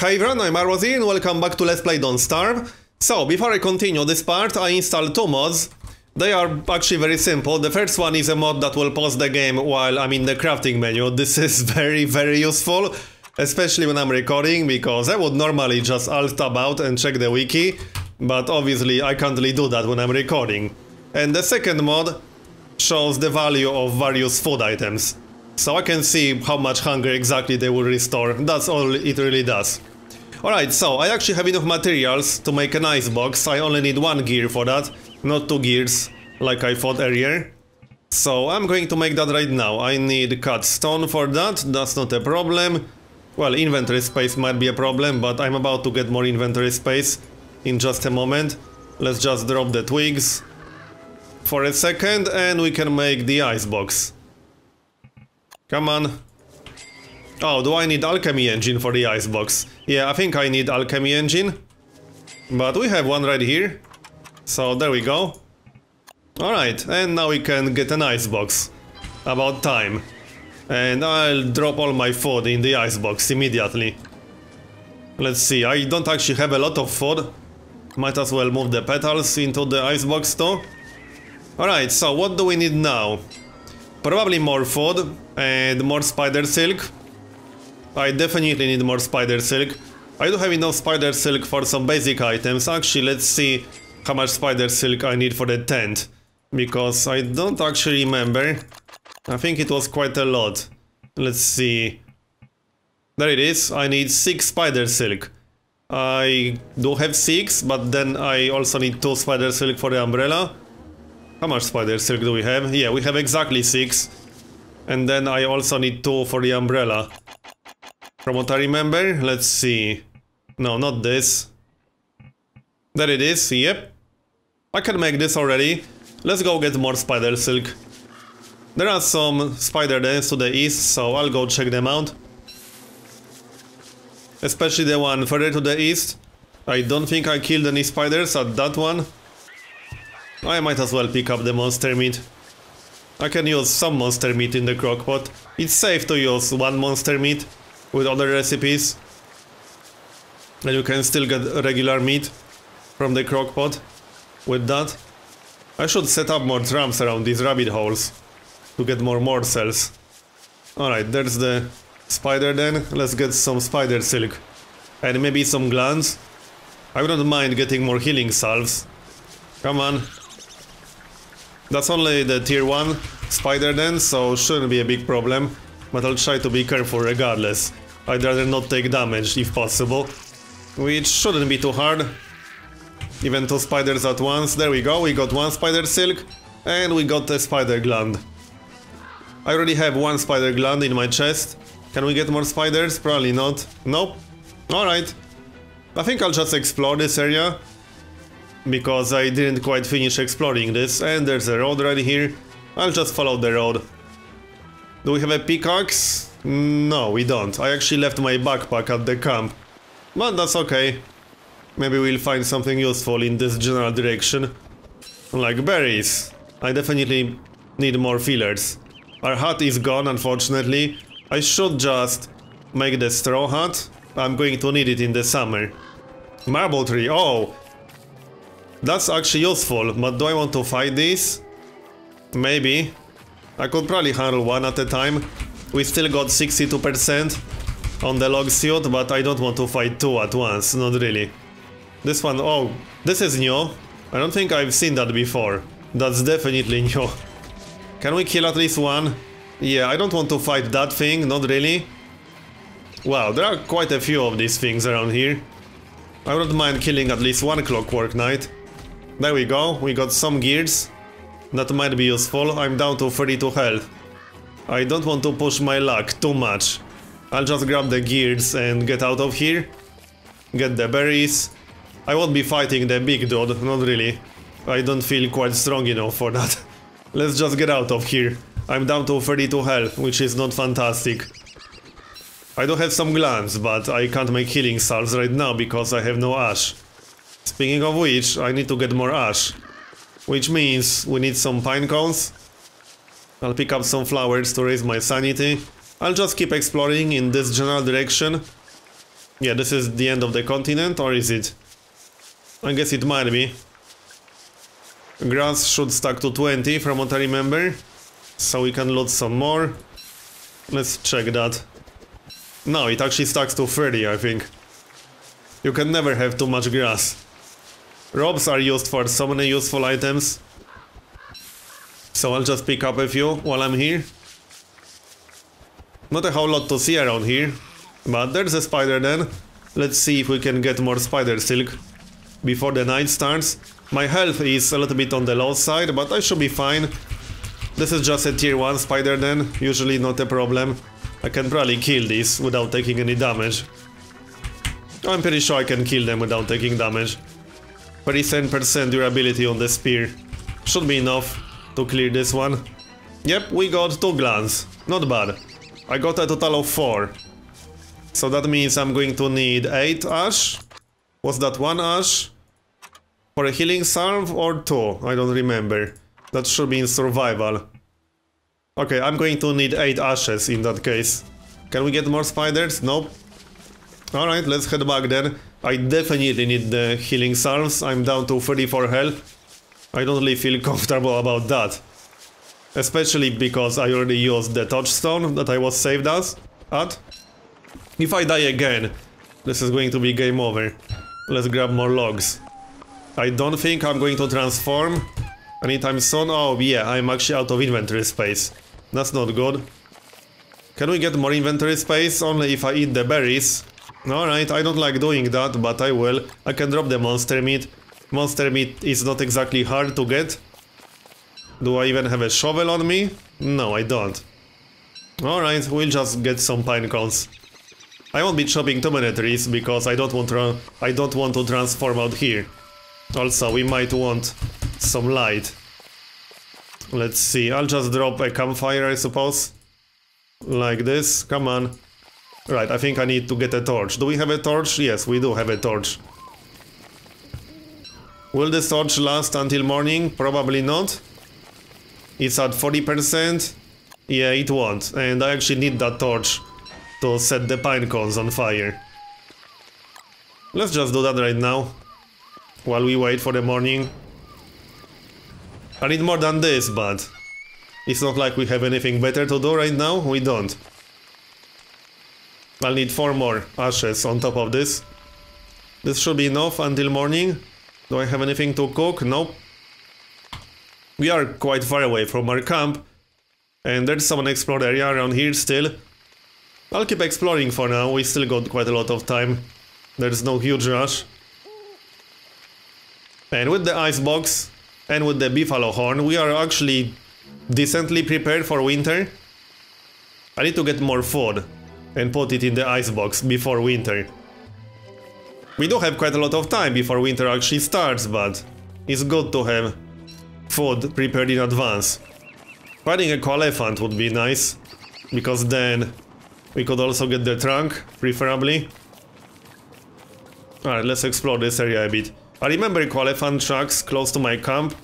Hi everyone, I'm Marbozir and welcome back to Let's Play Don't Starve. So, before I continue this part, I installed two mods. They are actually very simple. The first one is a mod that will pause the game while I'm in the crafting menu. This is very, very useful, especially when I'm recording, because I would normally just alt-tab out and check the wiki, but obviously I can't really do that when I'm recording. And the second mod shows the value of various food items. So I can see how much hunger exactly they will restore. That's all it really does. Alright, so I actually have enough materials to make an ice box. I only need one gear for that, not two gears, like I thought earlier. So I'm going to make that right now. I need cut stone for that, that's not a problem. Well, inventory space might be a problem, but I'm about to get more inventory space in just a moment. Let's just drop the twigs for a second and we can make the ice box. Come on. Oh, do I need alchemy engine for the icebox? Yeah, I think I need alchemy engine. But we have one right here. So there we go. Alright, and now we can get an icebox. About time. And I'll drop all my food in the icebox immediately. Let's see, I don't actually have a lot of food. Might as well move the petals into the icebox too. Alright, so what do we need now? Probably more food Eh, and more spider silk. I definitely need more spider silk. I do have enough spider silk for some basic items. Actually, let's see how much spider silk I need for the tent. Because I don't actually remember. I think it was quite a lot. Let's see. There it is. I need 6 spider silk. I do have 6, but then I also need 2 spider silk for the umbrella. How much spider silk do we have? Yeah, we have exactly 6. And then I also need 2 for the umbrella. From what I remember, let's see. No, not this. There it is, yep. I can make this already. Let's go get more spider silk. There are some spider dens to the east, so I'll go check them out. Especially the one further to the east. I don't think I killed any spiders at that one. I might as well pick up the monster meat. I can use some monster meat in the crockpot. It's safe to use one monster meat with other recipes. And you can still get regular meat from the crockpot with that. I should set up more drums around these rabbit holes to get more morsels. Alright, there's the spider den. Let's get some spider silk. And maybe some glands. I wouldn't mind getting more healing salves. Come on. That's only the tier 1 spider den, so shouldn't be a big problem. But I'll try to be careful regardless. I'd rather not take damage if possible. Which shouldn't be too hard. Even two spiders at once. There we go, we got one spider silk. And we got a spider gland. I already have one spider gland in my chest. Can we get more spiders? Probably not. Nope. Alright. I think I'll just explore this area because I didn't quite finish exploring this and there's a road right here. I'll just follow the road. Do we have a pickaxe? No, we don't. I actually left my backpack at the camp. But that's okay. Maybe we'll find something useful in this general direction. Like berries. I definitely need more fillers. Our hut is gone, unfortunately. I should just make the straw hat. I'm going to need it in the summer. Marble tree, oh! That's actually useful, but do I want to fight these? Maybe. I could probably handle one at a time. We still got 62% on the log suit, but I don't want to fight two at once, not really. This one, oh, this is new. I don't think I've seen that before. That's definitely new. Can we kill at least one? Yeah, I don't want to fight that thing, not really. Wow, there are quite a few of these things around here. I wouldn't mind killing at least one Clockwork Knight. There we go, we got some gears. That might be useful, I'm down to 32 health. I don't want to push my luck too much. I'll just grab the gears and get out of here. Get the berries. I won't be fighting the big dude, not really. I don't feel quite strong enough for that. Let's just get out of here. I'm down to 32 health, which is not fantastic. I do have some glands, but I can't make healing salves right now because I have no ash. Speaking of which, I need to get more ash. Which means we need some pine cones. I'll pick up some flowers to raise my sanity. I'll just keep exploring in this general direction. Yeah, this is the end of the continent, or is it? I guess it might be. Grass should stack to 20 from what I remember. So we can load some more. Let's check that. No, it actually stacks to 30, I think. You can never have too much grass. Ropes are used for so many useful items. So I'll just pick up a few while I'm here. Not a whole lot to see around here. But there's a spider den. Let's see if we can get more spider silk before the night starts. My health is a little bit on the low side, but I should be fine. This is just a tier 1 spider den, usually not a problem. I can probably kill this without taking any damage. I'm pretty sure I can kill them without taking damage. 37% durability on the spear. Should be enough to clear this one. Yep, we got 2 glands. Not bad. I got a total of 4. So that means I'm going to need 8 ash. Was that 1 ash? For a healing salve or 2? I don't remember. That should be in survival. Okay, I'm going to need 8 ashes in that case. Can we get more spiders? Nope. Alright, let's head back then. I definitely need the healing salves. I'm down to 34 health. I don't really feel comfortable about that. Especially because I already used the touchstone that I was saved as at. If I die again, this is going to be game over. Let's grab more logs. I don't think I'm going to transform anytime soon. Oh yeah, I'm actually out of inventory space. That's not good. Can we get more inventory space? Only if I eat the berries. Alright, I don't like doing that, but I will. I can drop the monster meat. Monster meat is not exactly hard to get. Do I even have a shovel on me? No, I don't. Alright, we'll just get some pine cones. I won't be chopping too many trees because I don't want to run I don't want to transform out here. Also, we might want some light. Let's see, I'll just drop a campfire, I suppose. Like this, come on. Right, I think I need to get a torch. Do we have a torch? Yes, we do have a torch. Will this torch last until morning? Probably not. It's at 40%. Yeah, it won't. And I actually need that torch to set the pine cones on fire. Let's just do that right now. While we wait for the morning. I need more than this, but... It's not like we have anything better to do right now. We don't. I'll need four more ashes on top of this. This should be enough until morning. Do I have anything to cook? Nope. We are quite far away from our camp. And there's some unexplored area around here still. I'll keep exploring for now, we still got quite a lot of time. There's no huge rush. And with the ice box and with the beefalo horn, we are actually decently prepared for winter. I need to get more food and put it in the ice box before winter. We do have quite a lot of time before winter actually starts, but it's good to have food prepared in advance. Finding a elephant would be nice, because then we could also get the trunk, preferably. Alright, let's explore this area a bit. I remember elephant tracks close to my camp.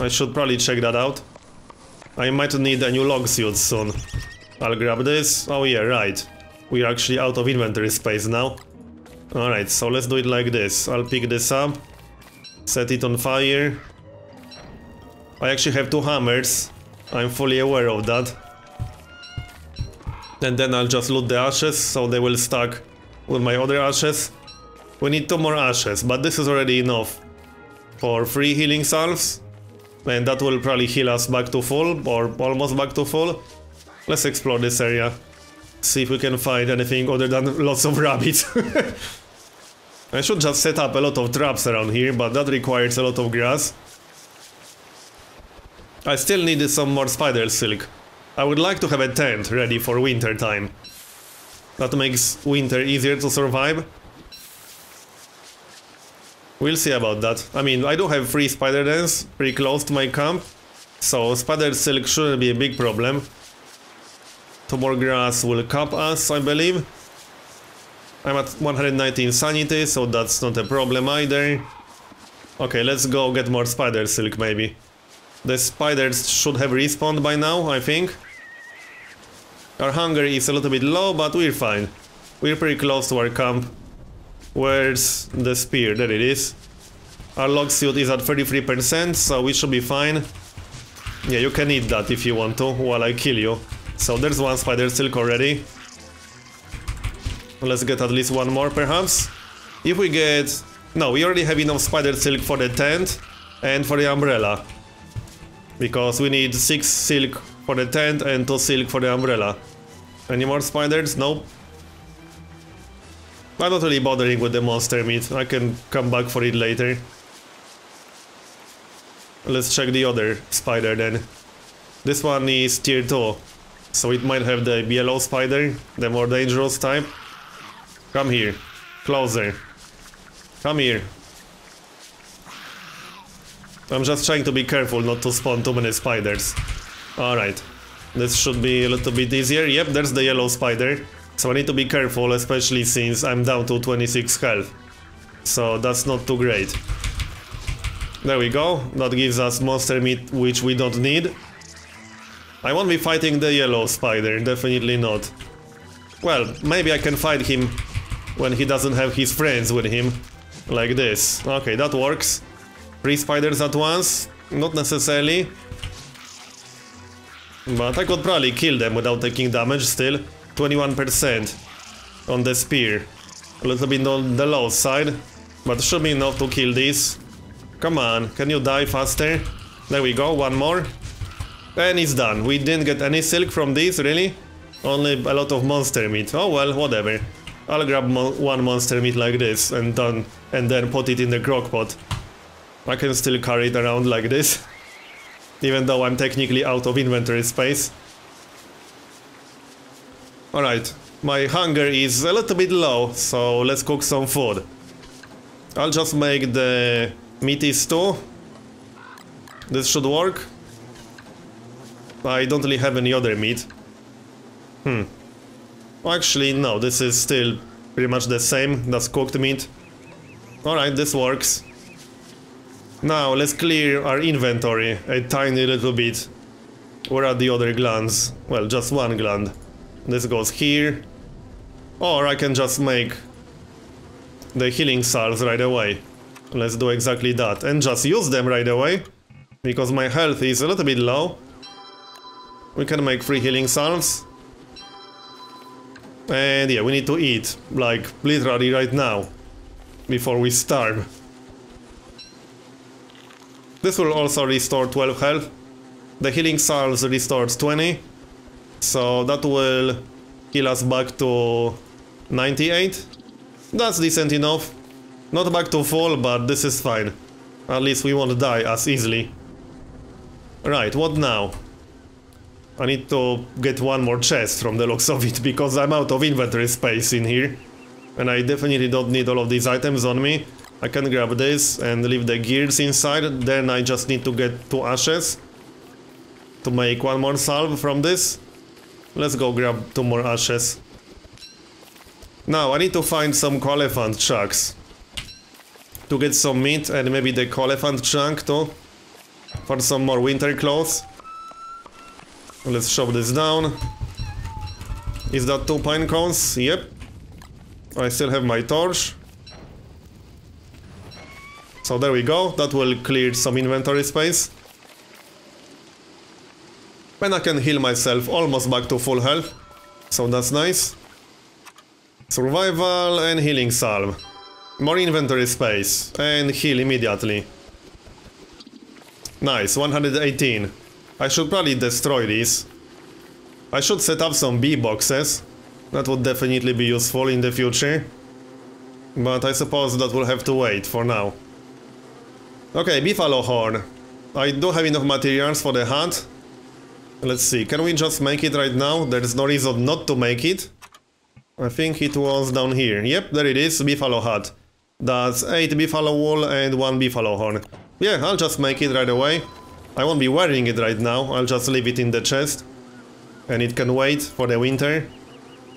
I should probably check that out. I might need a new log suit soon. I'll grab this. Oh yeah, right. We're actually out of inventory space now. Alright, so let's do it like this. I'll pick this up. Set it on fire. I actually have two hammers. I'm fully aware of that. And then I'll just loot the ashes, so they will stack with my other ashes. We need two more ashes, but this is already enough for three healing salves. And that will probably heal us back to full, or almost back to full. Let's explore this area. See if we can find anything other than lots of rabbits. I should just set up a lot of traps around here, but that requires a lot of grass. I still need some more spider silk. I would like to have a tent ready for winter time. That makes winter easier to survive. We'll see about that. I mean, I do have three spider dens pretty close to my camp, so spider silk shouldn't be a big problem. Grass will cap us, I believe. I'm at 119 sanity, so that's not a problem either. Okay, let's go get more spider silk maybe. The spiders should have respawned by now, I think. Our hunger is a little bit low, but we're fine. We're pretty close to our camp. Where's the spear? There it is. Our log suit is at 33%, so we should be fine. Yeah, you can eat that if you want to, while I kill you. So there's one spider silk already. Let's get at least one more, perhaps. If we get... No, we already have enough spider silk for the tent and for the umbrella. Because we need 6 silk for the tent and 2 silk for the umbrella. Any more spiders? Nope. I'm not really bothering with the monster meat. I can come back for it later. Let's check the other spider den. This one is tier 2. So it might have the yellow spider, the more dangerous type. Come here. Closer. Come here. I'm just trying to be careful not to spawn too many spiders. Alright. This should be a little bit easier. Yep, there's the yellow spider. So I need to be careful, especially since I'm down to 26 health. So that's not too great. There we go. That gives us monster meat, which we don't need. I won't be fighting the yellow spider, definitely not. Well, maybe I can fight him when he doesn't have his friends with him. Like this. Okay, that works. Three spiders at once? Not necessarily. But I could probably kill them without taking damage still. 21% on the spear. A little bit on the low side, but should be enough to kill this. Come on, can you die faster? There we go, one more. And it's done. We didn't get any silk from this, really? Only a lot of monster meat. Oh well, whatever. I'll grab mo one monster meat like this and done, and then put it in the crockpot. I can still carry it around like this. Even though I'm technically out of inventory space. Alright, my hunger is a little bit low, so let's cook some food. I'll just make the meaty stew. This should work. I don't really have any other meat. Hmm. Actually, no, this is still pretty much the same. That's cooked meat. Alright, this works. Now, let's clear our inventory a tiny little bit. Where are the other glands? Well, just one gland. This goes here. Or I can just make the healing salves right away. Let's do exactly that. And just use them right away. Because my health is a little bit low. We can make free healing salves. And yeah, we need to eat. Like, literally right now. Before we starve. This will also restore 12 health. The healing salves restores 20. So that will heal us back to 98. That's decent enough. Not back to full, but this is fine. At least we won't die as easily. Right, what now? I need to get one more chest from the looks of it, because I'm out of inventory space in here. And I definitely don't need all of these items on me. I can grab this and leave the gears inside, then I just need to get two ashes. To make one more salve from this. Let's go grab two more ashes. Now, I need to find some Koalefant chunks. To get some meat and maybe the Koalefant trunk too. For some more winter clothes. Let's shove this down. Is that two pine cones? Yep. I still have my torch. So there we go, that will clear some inventory space. And I can heal myself almost back to full health. So that's nice. Survival and healing salve. More inventory space. And heal immediately. Nice, 118. I should probably destroy these. I should set up some bee boxes. That would definitely be useful in the future. But I suppose that will have to wait for now. Okay, beefalo horn. I do have enough materials for the hunt. Let's see, can we just make it right now? There is no reason not to make it. I think it was down here. Yep, there it is, beefalo hat. That's 8 beefalo wool and 1 beefalo horn. Yeah, I'll just make it right away. I won't be wearing it right now, I'll just leave it in the chest. And it can wait for the winter.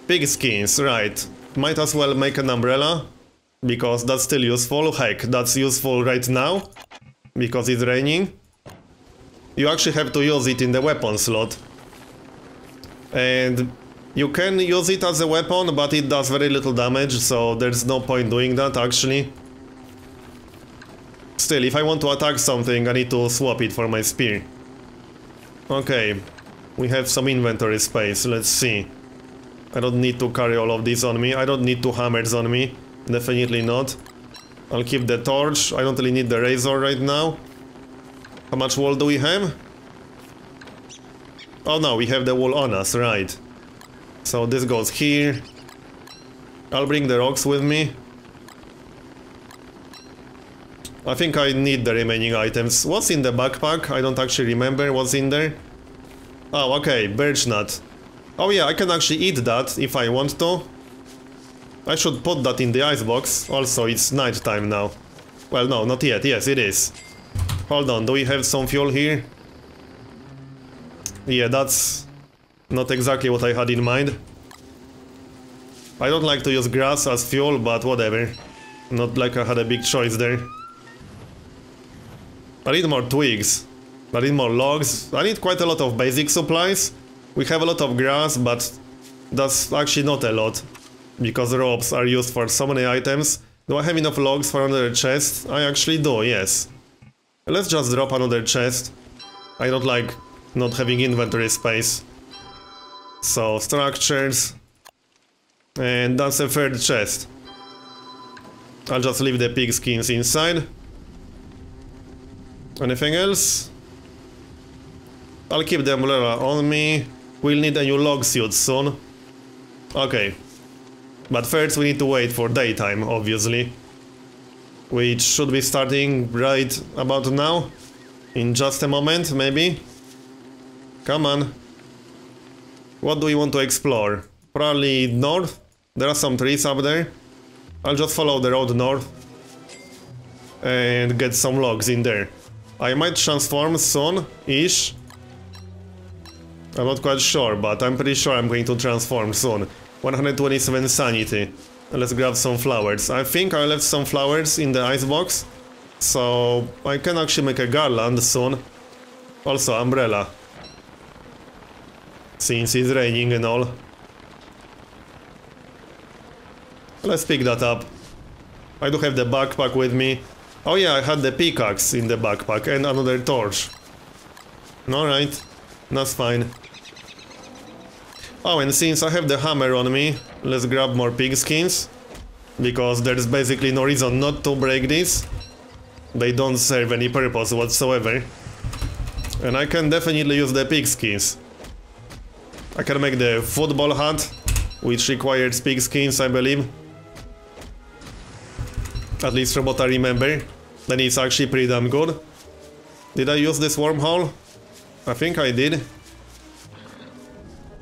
Pig skins, right. Might as well make an umbrella. Because that's still useful. Heck, that's useful right now. Because it's raining. You actually have to use it in the weapon slot. And You can use it as a weapon, but it does very little damage, so there's no point doing that, actually. Still, if I want to attack something, I need to swap it for my spear. Okay, we have some inventory space, let's see. I don't need to carry all of this on me, I don't need two hammers on me, definitely not. I'll keep the torch, I don't really need the razor right now. How much wool do we have? Oh no, we have the wool on us, right. So this goes here. I'll bring the rocks with me. I think I need the remaining items. What's in the backpack? I don't actually remember what's in there. Oh, okay, birch nut. Oh yeah, I can actually eat that if I want to. I should put that in the icebox. Also, it's night time now. Well, no, not yet. Yes, it is. Hold on, do we have some fuel here? Yeah, that's not exactly what I had in mind. I don't like to use grass as fuel, but whatever. Not like I had a big choice there. I need more twigs. I need more logs. I need quite a lot of basic supplies. We have a lot of grass, but that's actually not a lot. Because ropes are used for so many items. Do I have enough logs for another chest? I actually do, yes. Let's just drop another chest. I don't like not having inventory space. So, structures. And that's a third chest. I'll just leave the pig skins inside. Anything else? I'll keep the umbrella on me. We'll need a new log suit soon. Okay. But first we need to wait for daytime, obviously. Which should be starting right about now. In just a moment, maybe. Come on. What do we want to explore? Probably north? There are some trees up there. I'll just follow the road north. And get some logs in there. I might transform soon-ish. I'm not quite sure, but I'm pretty sure I'm going to transform soon. 127 sanity. Let's grab some flowers. I think I left some flowers in the icebox. So I can actually make a garland soon. Also umbrella since it's raining and all. Let's pick that up. I do have the backpack with me. Oh yeah, I had the pickaxe in the backpack and another torch. Alright, that's fine. Oh, and since I have the hammer on me, let's grab more pig skins. Because there's basically no reason not to break these. They don't serve any purpose whatsoever. And I can definitely use the pig skins. I can make the football hunt, which requires pig skins, I believe. At least from what I remember. Then it's actually pretty damn good. Did I use this wormhole? I think I did.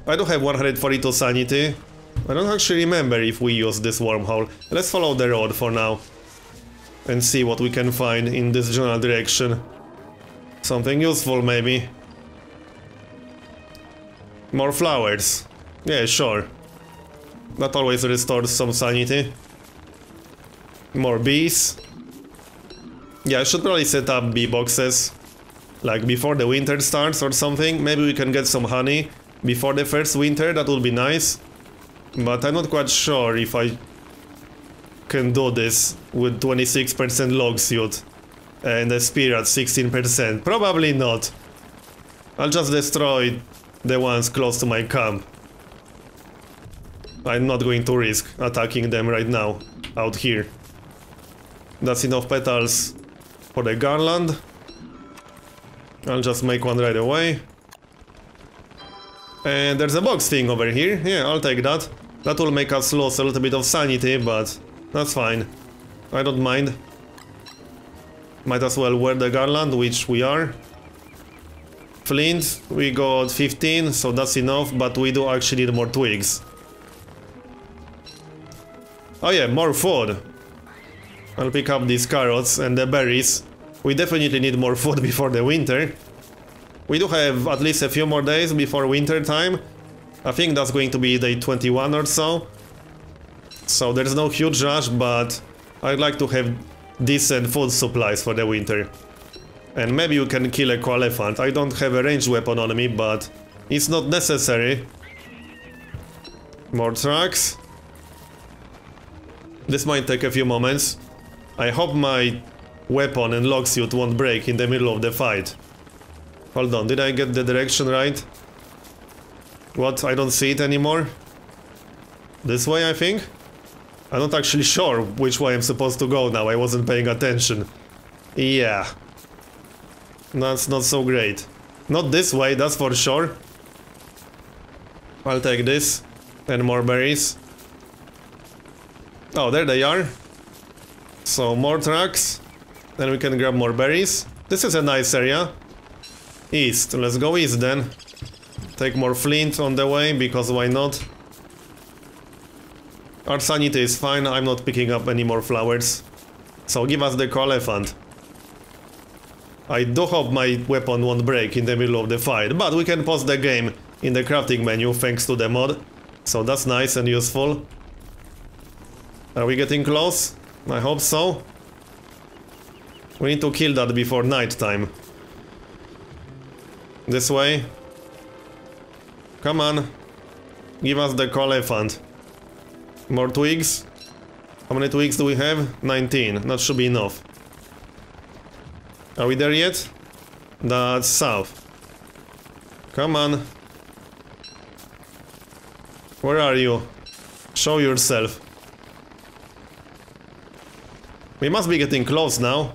I do have 142 sanity. I don't actually remember if we used this wormhole. Let's follow the road for now. And see what we can find in this general direction. Something useful maybe. More flowers. Yeah, sure. That always restores some sanity. More bees. Yeah, I should probably set up bee boxes. Like before the winter starts or something. Maybe we can get some honey before the first winter, that would be nice. But I'm not quite sure if I can do this with 26% log suit and a spear at 16%. Probably not. I'll just destroy the ones close to my camp. I'm not going to risk attacking them right now, out here. That's enough petals for the garland. I'll just make one right away. And there's a box thing over here. Yeah, I'll take that. That will make us lose a little bit of sanity, but that's fine. I don't mind. Might as well wear the garland, which we are. Flint, we got 15, so that's enough, but we do actually need more twigs. Oh yeah, more food. I'll pick up these carrots and the berries. We definitely need more food before the winter. We do have at least a few more days before winter time. I think that's going to be day 21 or so. So there's no huge rush, but I'd like to have decent food supplies for the winter. And maybe you can kill a Koalefant. I don't have a ranged weapon on me, but it's not necessary. More trucks. This might take a few moments. I hope my weapon and log suit won't break in the middle of the fight. Hold on, did I get the direction right? What? I don't see it anymore? This way, I think? I'm not actually sure which way I'm supposed to go now, I wasn't paying attention. Yeah. That's not so great. Not this way, that's for sure. I'll take this. And more berries. Oh, there they are. So, more trucks. Then we can grab more berries. This is a nice area. East. Let's go east then. Take more flint on the way, because why not? Our sanity is fine, I'm not picking up any more flowers. So give us the elephant. I do hope my weapon won't break in the middle of the fight, but we can pause the game in the crafting menu thanks to the mod. So that's nice and useful. Are we getting close? I hope so. We need to kill that before night time. This way. Come on. Give us the elephant. More twigs. How many twigs do we have? 19. That should be enough. Are we there yet? That's south. Come on. Where are you? Show yourself. We must be getting close now.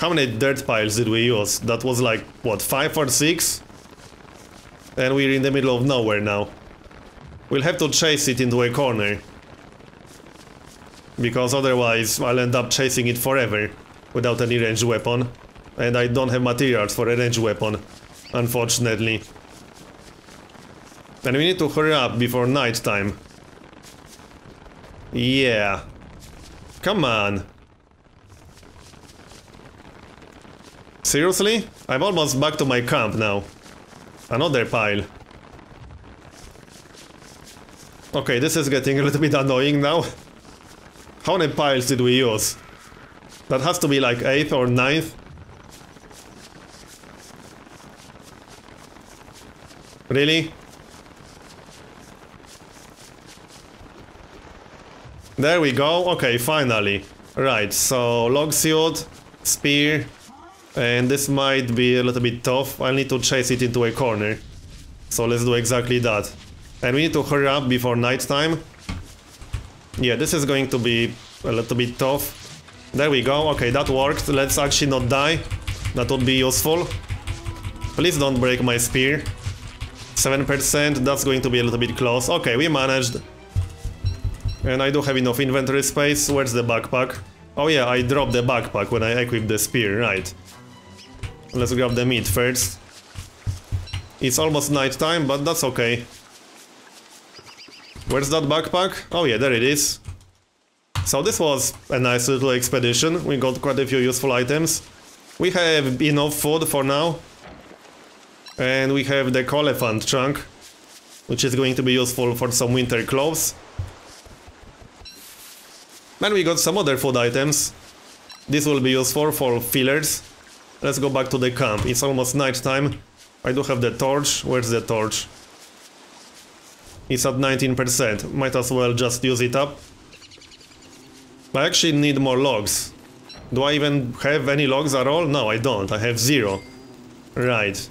How many dirt piles did we use? That was like, what, 5 or 6? And we're in the middle of nowhere now. We'll have to chase it into a corner. Because otherwise I'll end up chasing it forever without any ranged weapon. And I don't have materials for a ranged weapon, unfortunately. And we need to hurry up before night time. Yeah. Come on. Seriously? I'm almost back to my camp now. Another pile. Okay, this is getting a little bit annoying now. How many piles did we use? That has to be like 8th or 9th. Really? There we go. Okay, finally. Right, so log suit, spear, and this might be a little bit tough. I need to chase it into a corner. So let's do exactly that. And we need to hurry up before night time. Yeah, this is going to be a little bit tough. There we go. Okay, that worked. Let's actually not die. That would be useful. Please don't break my spear. 7%, that's going to be a little bit close. Okay, we managed. And I do have enough inventory space. Where's the backpack? Oh yeah, I dropped the backpack when I equipped the spear, right. Let's grab the meat first. It's almost night time, but that's okay. Where's that backpack? Oh yeah, there it is. So this was a nice little expedition. We got quite a few useful items. We have enough food for now. And we have the elephant trunk, which is going to be useful for some winter clothes. Then we got some other food items. This will be useful for fillers. Let's go back to the camp. It's almost night time. I do have the torch. Where's the torch? It's at 19%. Might as well just use it up. I actually need more logs. Do I even have any logs at all? No, I don't. I have zero. Right.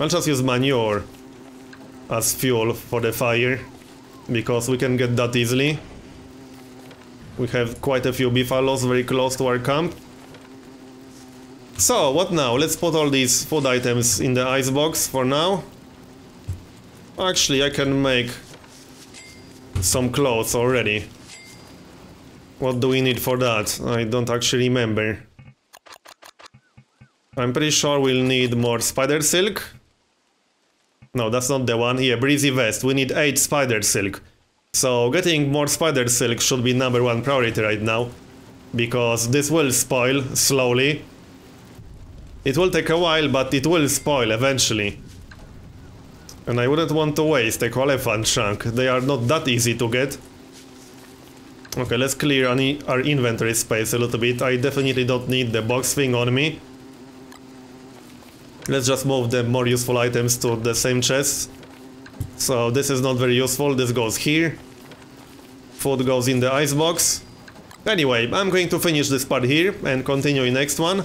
I'll just use manure as fuel for the fire. Because we can get that easily. We have quite a few beefaloes very close to our camp. So, what now? Let's put all these food items in the icebox for now. Actually, I can make some clothes already. What do we need for that? I don't actually remember. I'm pretty sure we'll need more spider silk. No, that's not the one. Yeah, breezy vest. We need 8 spider silk. So getting more spider silk should be number one priority right now. Because this will spoil slowly. It will take a while, but it will spoil eventually. And I wouldn't want to waste a Koalefant trunk. They are not that easy to get. Okay, let's clear any our inventory space a little bit. I definitely don't need the box thing on me. Let's just move the more useful items to the same chest. So this is not very useful. This goes here. Food goes in the icebox. Anyway, I'm going to finish this part here and continue in next one.